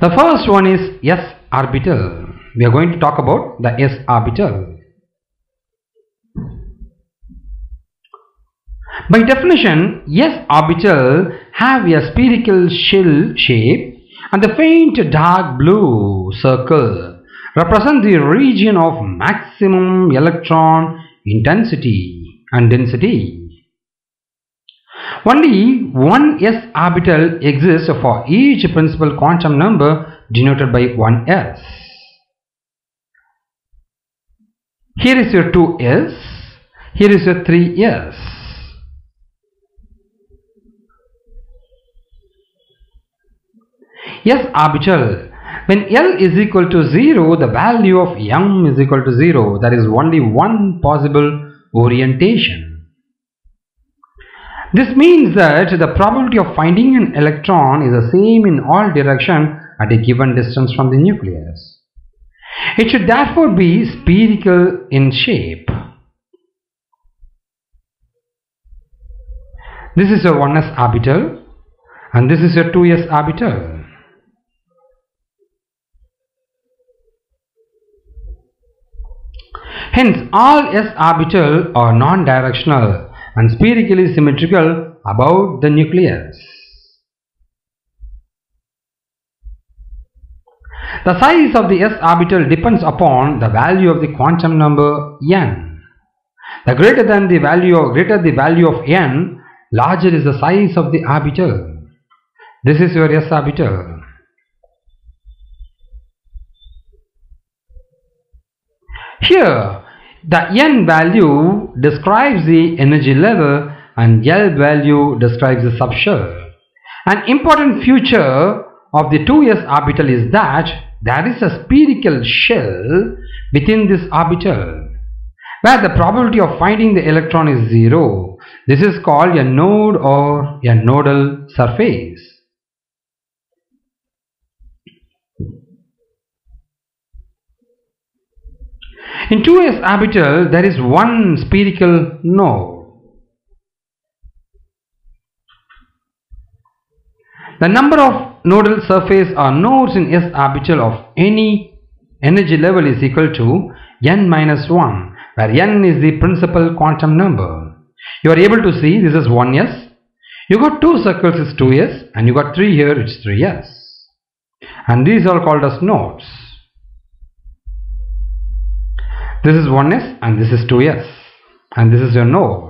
The first one is s orbital. We are going to talk about the s orbital. By definition, s orbital have a spherical shell shape and the faint dark blue circle represent the region of maximum electron intensity and density. Only one s orbital exists for each principal quantum number denoted by 1s. Here is your 2s, here is your 3s. S orbital. When L is equal to 0, the value of M is equal to 0. There is only one possible orientation. This means that the probability of finding an electron is the same in all directions at a given distance from the nucleus. It should therefore be spherical in shape. This is your 1s orbital and this is your 2s orbital. Hence, all s orbital are non-directional and spherically symmetrical about the nucleus. The size of the s orbital depends upon the value of the quantum number n. The greater than the value of greater the value of n, larger is the size of the orbital. This is your s orbital. Here, the n value describes the energy level and L value describes the subshell. An important feature of the 2s orbital is that there is a spherical shell within this orbital where the probability of finding the electron is zero. This is called a node or a nodal surface. In 2s orbital, there is one spherical node. The number of nodal surface or nodes in s orbital of any energy level is equal to n minus 1, where n is the principal quantum number. You are able to see this is 1s. You got two circles is 2s and you got three here it's 3s. And these are called as nodes. This is 1s and this is 2s and this is your node.